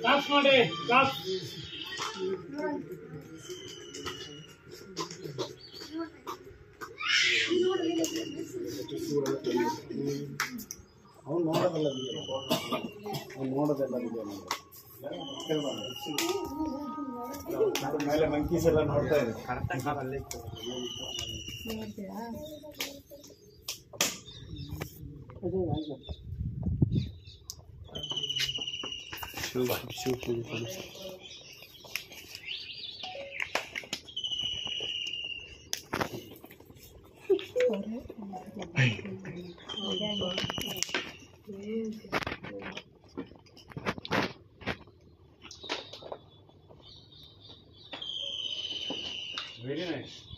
ಕ್ಲಾಸ್ ಮಾಡಿ ಕ್ಲಾಸ್ ಅವ್ನು ನೋಡೋದಲ್ಲ ಅವ್ನು ನೋಡೋದೆಲ್ಲ ವಿಡಿಯೋ ಮೇಲೆ ಮಂಕೀಸ್ ಎಲ್ಲ ನೋಡ್ತಾ ಇದೆ Залазим. Все, все, все, все. Very nice.